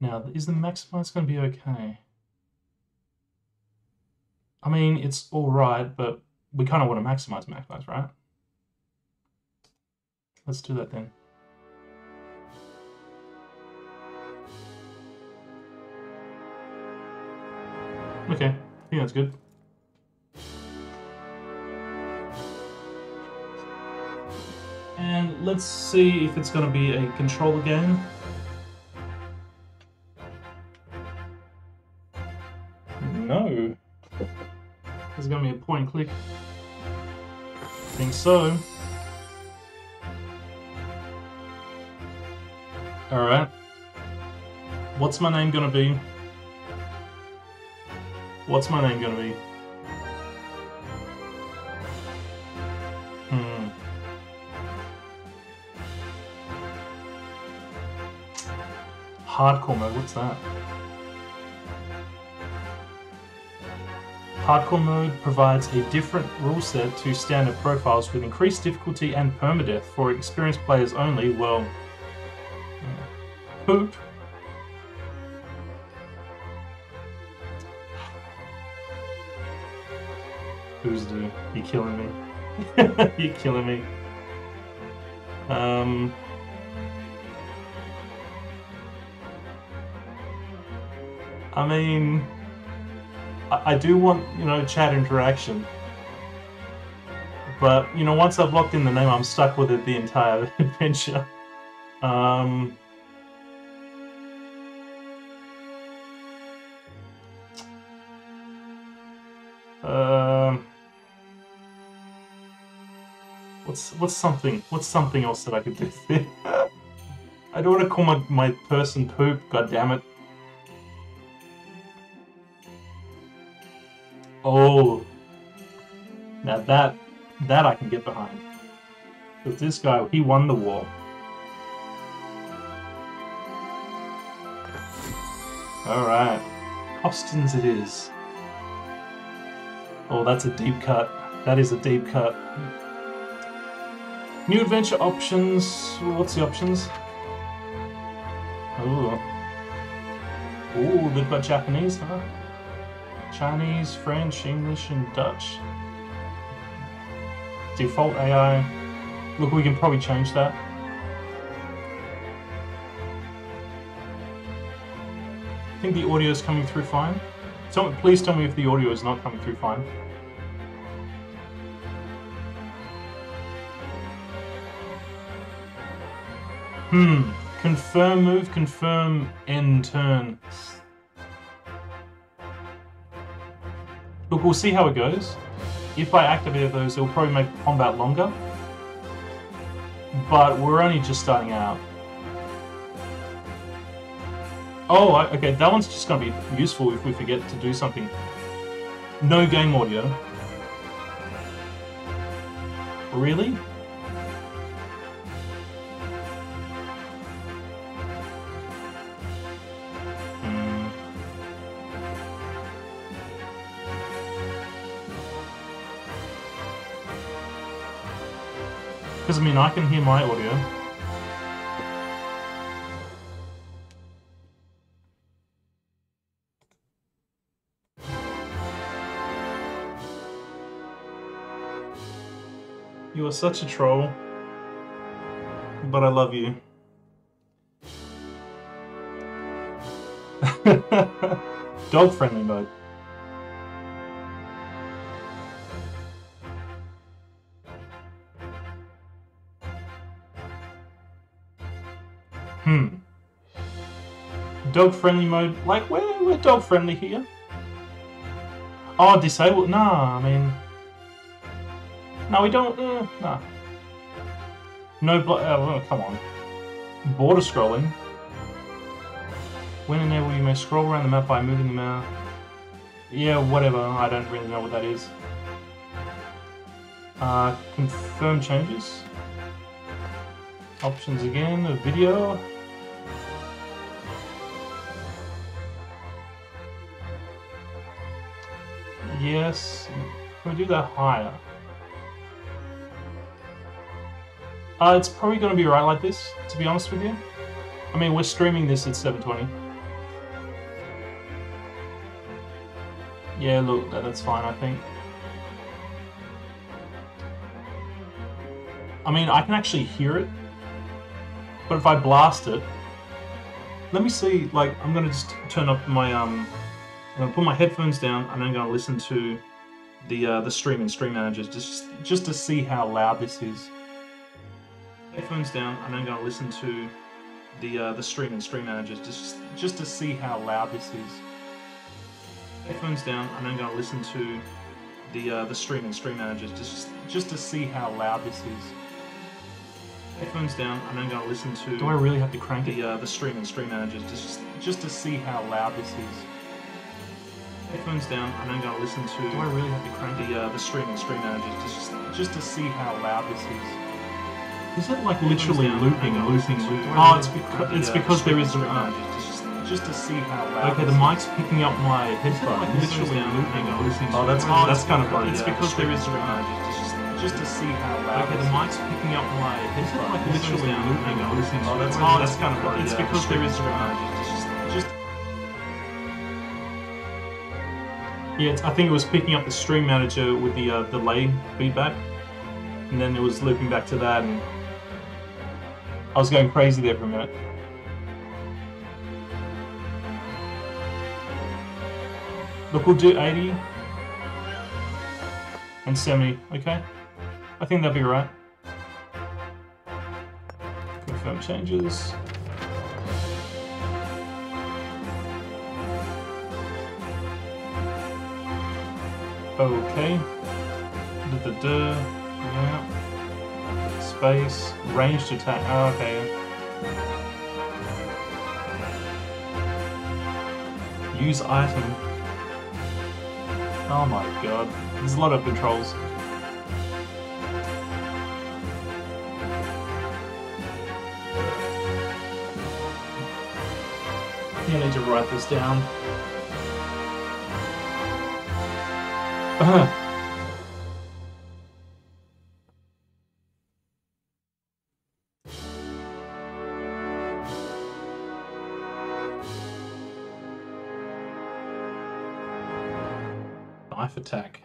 Now, is the maximize going to be okay? I mean, it's all right, but we kind of want to maximize maximize, right? Let's do that then. Okay, I think that's good. And let's see if it's going to be a controller game. Click. I think so. Alright. What's my name to be? What's my name to be? Hmm. Hardcore mode, what's that? Hardcore mode provides a different rule set to standard profiles with increased difficulty and permadeath for experienced players only. Well, poop. Who's do? You're killing me? You're killing me? Um. I mean, I, do want you know chat interaction, but you know once I've locked in the name, I'm stuck with it the entire adventure. Um. Um, what's what's something what's something else that I could do? I don't want to call my, my person poop, god damn it. Oh now that that I can get behind. Because this guy he won the war. Alright. Hostins it is. Oh, that's a deep cut. That is a deep cut. New adventure options. What's the options? Ooh. Ooh, they've got Japanese, huh? Chinese, French, English, and Dutch. Default AI. Look, we can probably change that. I think the audio is coming through fine. Please tell me if the audio is not coming through fine. Hmm. Confirm move, confirm end turn. Look, we'll see how it goes. If I activate those, it'll probably make combat longer. But we're only just starting out. Oh, okay, that one's just going to be useful if we forget to do something. No game audio. Really? Because, I mean, I can hear my audio. You are such a troll. But I love you. Dog friendly mode. Dog friendly mode. Like, we're, we're dog friendly here. Oh, disabled? Nah, I mean. No, we don't. Uh, nah. No, blo- oh, come on. Border scrolling. When enabled, you may scroll around the map by moving the mouse. Yeah, whatever. I don't really know what that is. Uh, confirm changes. Options again, a video. yes, we'll do that higher. Uh, it's probably going to be right like this, to be honest with you. I mean, we're streaming this at 720. Yeah, look, that, that's fine, I think. I mean, I can actually hear it. But if I blast it... Let me see, like, I'm going to just turn up my, um, I'm gonna put my headphones down, and I'm gonna listen to the uh, the stream and Stream managers just just to see how loud this is. Headphones down, and I'm gonna listen to the uh, the stream in Stream Manager just just to see how loud this is. Headphones down, and I'm gonna listen to the uh, the stream in Stream Manager just just to see how loud this is. Headphones down, and I'm gonna listen to. Do I really have to crank the uh, the stream and Stream managers just just to see how loud this is? Headphones down, and I'm gonna listen to. Do I really have to crank the uh, the stream in Stream Manager just just to see how loud this is? Is it like literally down, looping, looping, looping? Oh, Oh, it's because it's because there is. Stream Uh, just just to see how loud. okay, the mic's picking up my headphones. like literally literally looping, looping. Oh, that's oh, that's kind of funny. It's because there is. Uh, just to see how loud. okay, the mic's picking up my headphones. like literally looping, looping. Oh, that's oh, that's kind of funny. It's because there is. Uh, just Yeah, I think it was picking up the stream manager with the uh, delay feedback, and then it was looping back to that, and I was going crazy there for a minute. Look, we'll do 80 and 70, okay? I think that'll be right. Confirm changes. Okay. Da da da. Yeah. Space. Ranged attack. Oh, okay. Use item. Oh my god. There's a lot of controls. You need to write this down. Knife attack.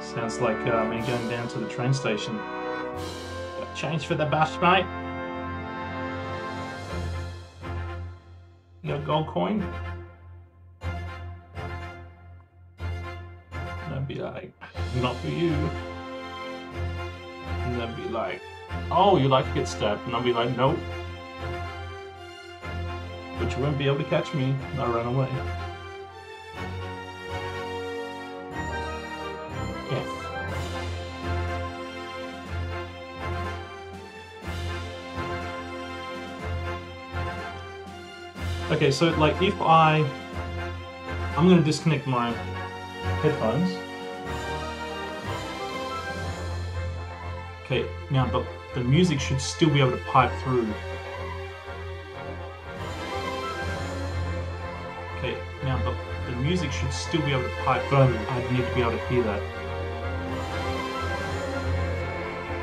Sounds like uh, me going down to the train station. Got change for the bus, mate? A gold coin? Not for you. And then be like, oh, you like to get stabbed? And I'll be like, nope. But you won't be able to catch me. And I run away. F. Okay, so like if I, I'm gonna disconnect my headphones. Okay, now the, the music should still be able to pipe through. Okay, now the, the music should still be able to pipe through. I need to be able to hear that.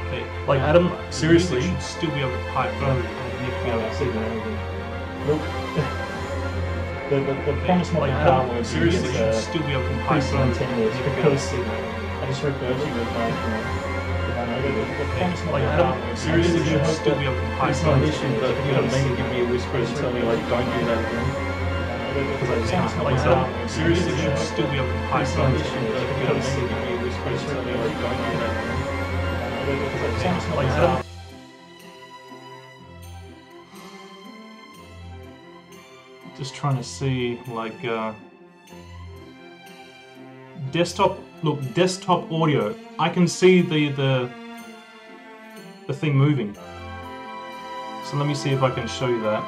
Okay, Like, now Adam, the seriously? should still be able to pipe through. I need to be able to see that. Nope. the, the, the promise Like, car where seriously, should uh, still be able to pipe pretty through. spontaneous I need to be able to because. I just referred to you know, if Like, car Adam, where seriously, you should hope still be able to pipe it's not an issue, but you know, maybe give me a whisper and tell me like, don't do that again. Because I just can't Like, help Adam, myself. seriously, should still be able to pipe It's not an issue, but you know, maybe give me a whisper and tell me like, don't do that again. Because I just can't help Like, myself. Just trying to see like uh desktop look desktop audio i can see the the the thing moving. So let me see if i can show you that.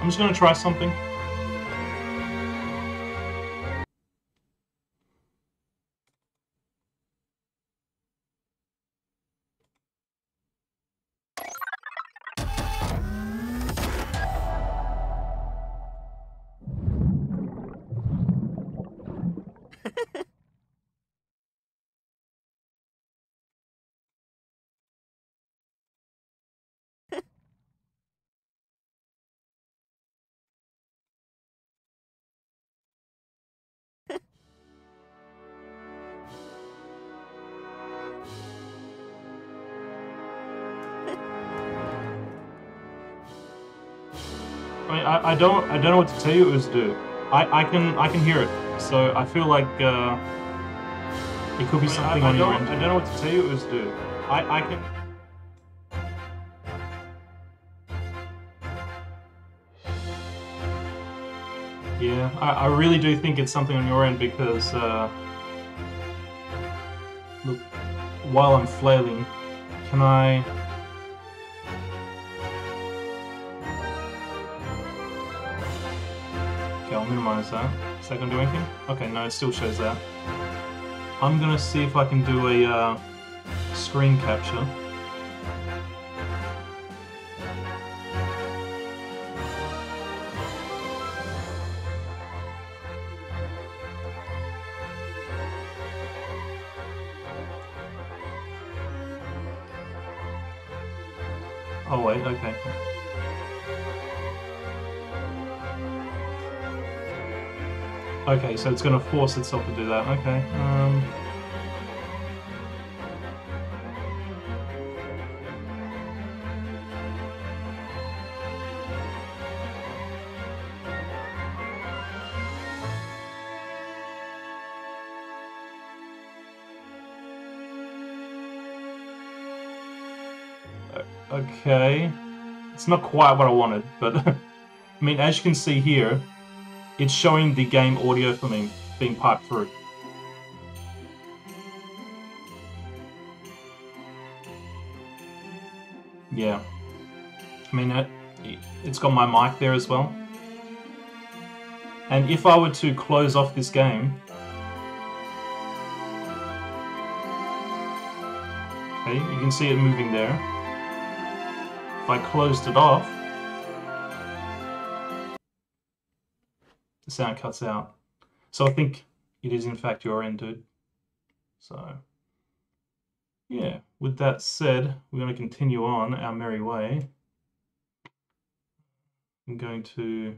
I'm just going to try something I, I, don't I don't know what to tell you it was do. I, I can I can hear it. So I feel like uh, it could be something I- I on your end. I don't know what to tell you it was do. I, I can Yeah, I, I really do think it's something on your end because uh, look, while I'm flailing, can I? Minimize that. Is that gonna do anything? Okay, no, it still shows that. I'm gonna see if I can do a uh, screen capture. Oh wait, okay. Okay, so it's gonna force itself to do that. Okay. Um, Okay. It's not quite what I wanted, but I mean, as you can see here, it's showing the game audio for me being piped through. Yeah. I mean, it, it's got my mic there as well. And if I were to close off this game, okay, you can see it moving there. If I closed it off, sound cuts out. So I think it is in fact your end, dude. So, yeah, with that said, we're going to continue on our merry way. I'm going to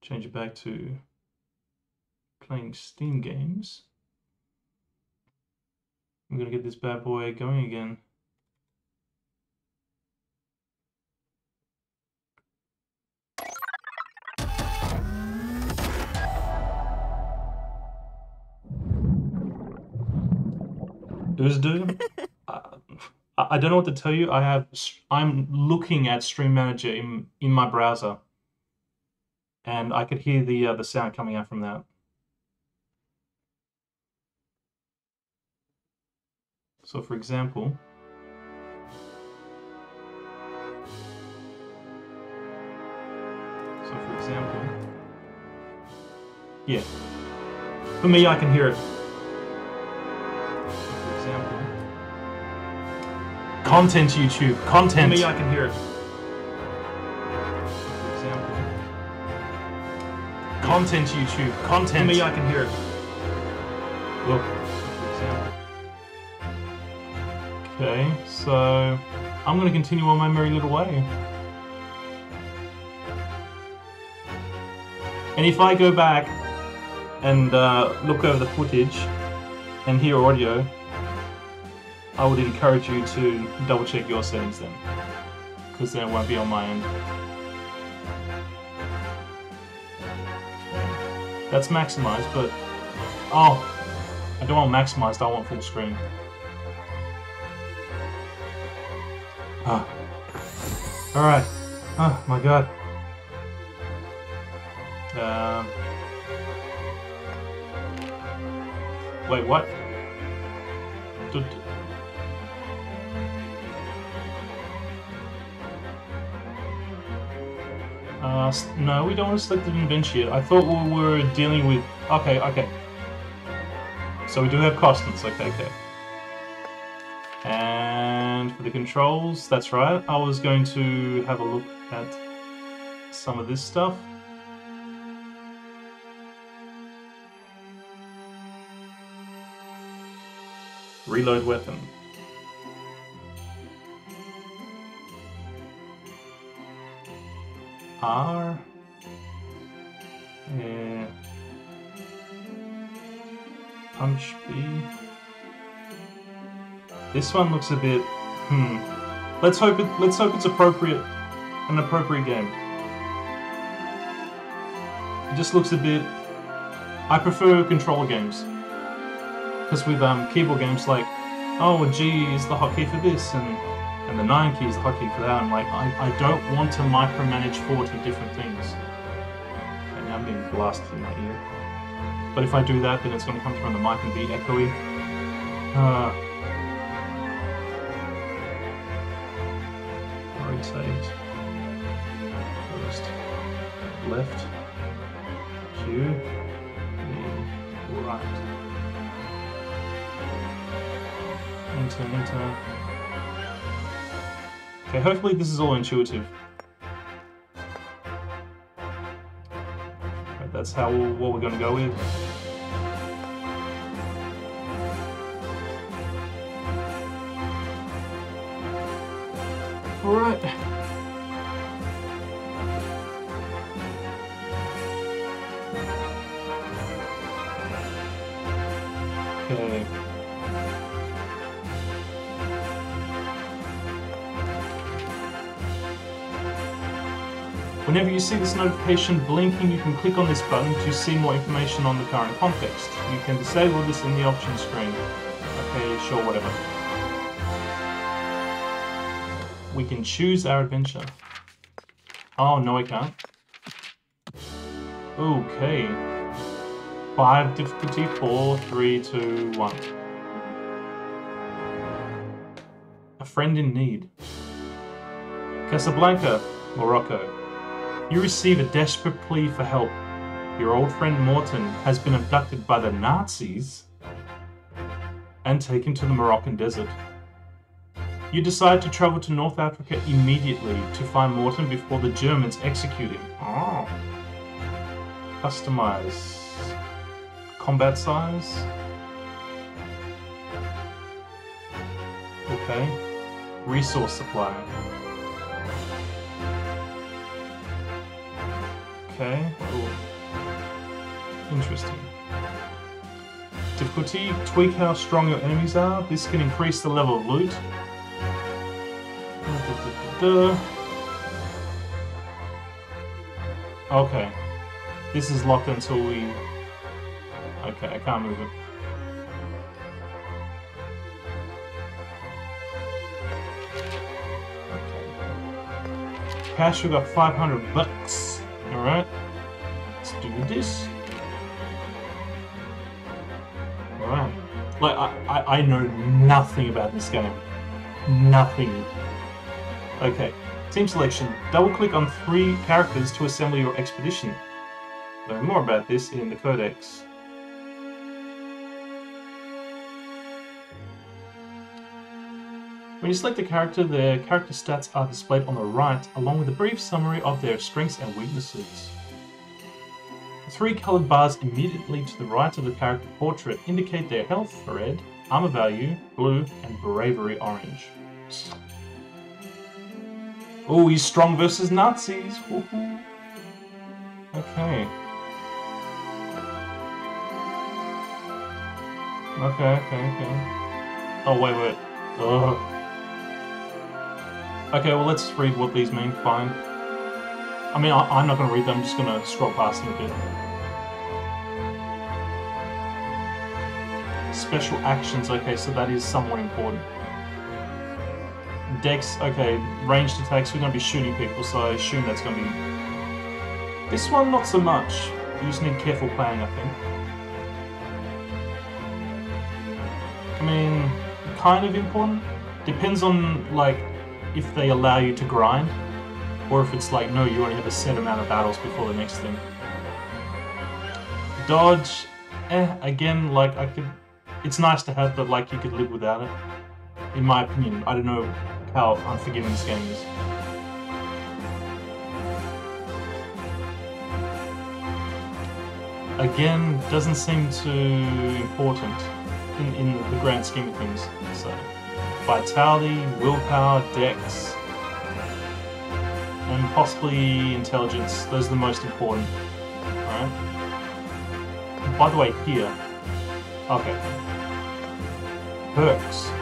change it back to playing Steam games. I'm going to get this bad boy going again. Uzdu, uh, I I don't know what to tell you. I have I'm looking at Stream Manager in in my browser, and I could hear the uh, the sound coming out from that. So, for example, so for example, yeah, for me, I can hear it. Content YouTube, content. Me, I can hear it. Example, content YouTube, content. Me, I can hear it. Look, example. Okay, so I'm going to continue on my merry little way. And if I go back and uh, look over the footage and hear audio, I would encourage you to double check your settings then, because then it won't be on my end. That's maximized, but oh, I don't want maximized, I want full screen. Ah. Alright. Oh my god. Um. Wait, what? No, we don't want to select the invention yet. I thought we were dealing with... Okay, okay. So we do have Costins, okay, okay. And for the controls, that's right. I was going to have a look at some of this stuff. Reload weapon. R uh, eh, punch B. This one looks a bit hmm. Let's hope it let's hope it's appropriate an appropriate game. It just looks a bit I prefer controller games. Because with um, keyboard games like, oh G is the hotkey for this and and the nine key is hotkey for that. I'm like, I, I don't want to micromanage 40 different things. And now I'm being blasted in my ear. But if I do that, then it's going to come through on the mic and be echoey. Uh, rotate. First, left, Q, right. Enter, enter. Okay, hopefully this is all intuitive. Right, that's how what we're going to go with. All right. Okay. Whenever you see this notification blinking, you can click on this button to see more information on the current context. You can disable this in the options screen. Okay, sure, whatever. We can choose our adventure. Oh, no, I can't. Okay. Five difficulty, four, three, two, one. A friend in need. Casablanca, Morocco. You receive a desperate plea for help. Your old friend Morton has been abducted by the Nazis and taken to the Moroccan desert. You decide to travel to North Africa immediately to find Morton before the Germans execute him. Oh. Customize. Combat size. Okay. Resource supply. Okay. Ooh. Interesting. Difficulty, tweak how strong your enemies are. This can increase the level of loot. Da-da-da-da-da. Okay. This is locked until we... Okay, I can't move it. Okay. Cash, we got 500 bucks. Alright. Let's do this. Alright. Like, I, I, I know nothing about this game. Nothing. Okay. Team selection. Double click on three characters to assemble your expedition. Learn more about this in the Codex. When you select a character, their character stats are displayed on the right, along with a brief summary of their strengths and weaknesses. The three coloured bars immediately to the right of the character portrait indicate their health, red, armor value, blue, and bravery, orange. Oh, he's strong versus Nazis! Okay. Okay, okay, okay. Oh, wait, wait. Ugh. Okay, well, let's read what these mean. Fine. I mean, I, am not going to read them, I'm just going to scroll past them a bit. Special actions, okay, so that is somewhat important. Dex, okay, ranged attacks, we're going to be shooting people, so I assume that's going to be... This one, not so much. You just need careful playing, I think. I mean, kind of important. Depends on, like, if they allow you to grind, or if it's like, no, you only have a set amount of battles before the next thing. Dodge, eh, again, like, I could, it's nice to have, but like, you could live without it. In my opinion, I don't know how unforgiving this game is. Again, doesn't seem too important in, in the grand scheme of things, so vitality, willpower, dex, and possibly intelligence. Those are the most important. Alright? By the way, here. Okay. Perks.